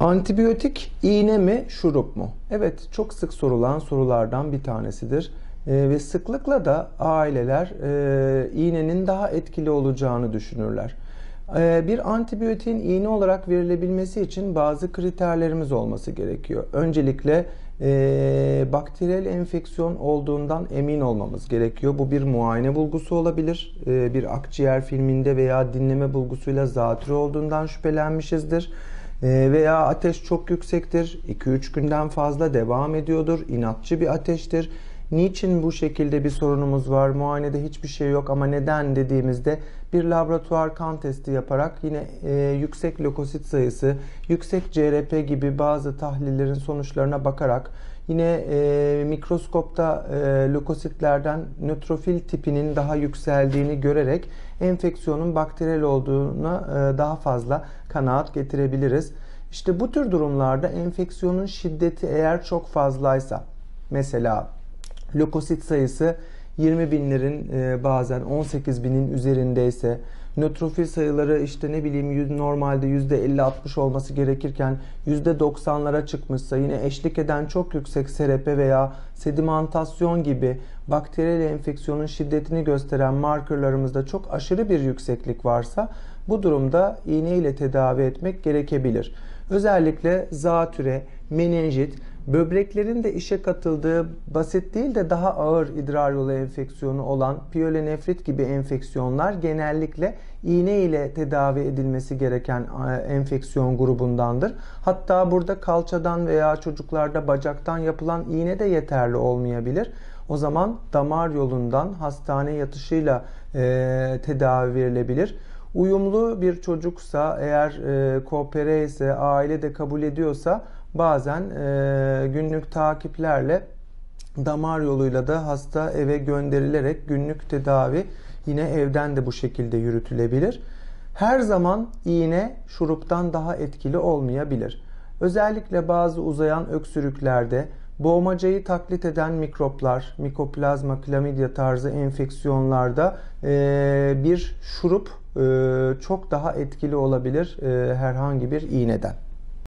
Antibiyotik iğne mi, şurup mu? Evet, çok sık sorulan sorulardan bir tanesidir. Ee, ve sıklıkla da aileler e, iğnenin daha etkili olacağını düşünürler. Ee, bir antibiyotiğin iğne olarak verilebilmesi için bazı kriterlerimiz olması gerekiyor. Öncelikle e, bakteriyel enfeksiyon olduğundan emin olmamız gerekiyor. Bu bir muayene bulgusu olabilir. E, bir akciğer filminde veya dinleme bulgusuyla zatürre olduğundan şüphelenmişizdir. E, veya ateş çok yüksektir, 2-3 günden fazla devam ediyordur, inatçı bir ateştir. Niçin bu şekilde bir sorunumuz var? Muayenede hiçbir şey yok ama neden dediğimizde bir laboratuvar kan testi yaparak yine e, yüksek lökosit sayısı, yüksek CRP gibi bazı tahlillerin sonuçlarına bakarak yine e, mikroskopta e, lökositlerden nötrofil tipinin daha yükseldiğini görerek enfeksiyonun bakteriyel olduğuna e, daha fazla kanaat getirebiliriz. İşte bu tür durumlarda enfeksiyonun şiddeti eğer çok fazlaysa mesela Lökosit sayısı 20 binlerin e, bazen 18 binin üzerindeyse nötrofil sayıları işte ne bileyim normalde %50-60 olması gerekirken %90'lara çıkmışsa yine eşlik eden çok yüksek SRP veya sedimentasyon gibi bakteriyel enfeksiyonun şiddetini gösteren markerlarımızda çok aşırı bir yükseklik varsa bu durumda iğne ile tedavi etmek gerekebilir. Özellikle zatüre, menenjit, Böbreklerin de işe katıldığı basit değil de daha ağır idrar yolu enfeksiyonu olan piyolenefrit gibi enfeksiyonlar genellikle iğne ile tedavi edilmesi gereken enfeksiyon grubundandır. Hatta burada kalçadan veya çocuklarda bacaktan yapılan iğne de yeterli olmayabilir. O zaman damar yolundan hastane yatışıyla e, tedavi verilebilir. Uyumlu bir çocuksa eğer e, koopere ise aile de kabul ediyorsa bazen e, günlük takiplerle damar yoluyla da hasta eve gönderilerek günlük tedavi yine evden de bu şekilde yürütülebilir. Her zaman iğne şuruptan daha etkili olmayabilir. Özellikle bazı uzayan öksürüklerde boğmacayı taklit eden mikroplar, mikoplazma, klamidya tarzı enfeksiyonlarda e, bir şurup e, çok daha etkili olabilir e, herhangi bir iğneden.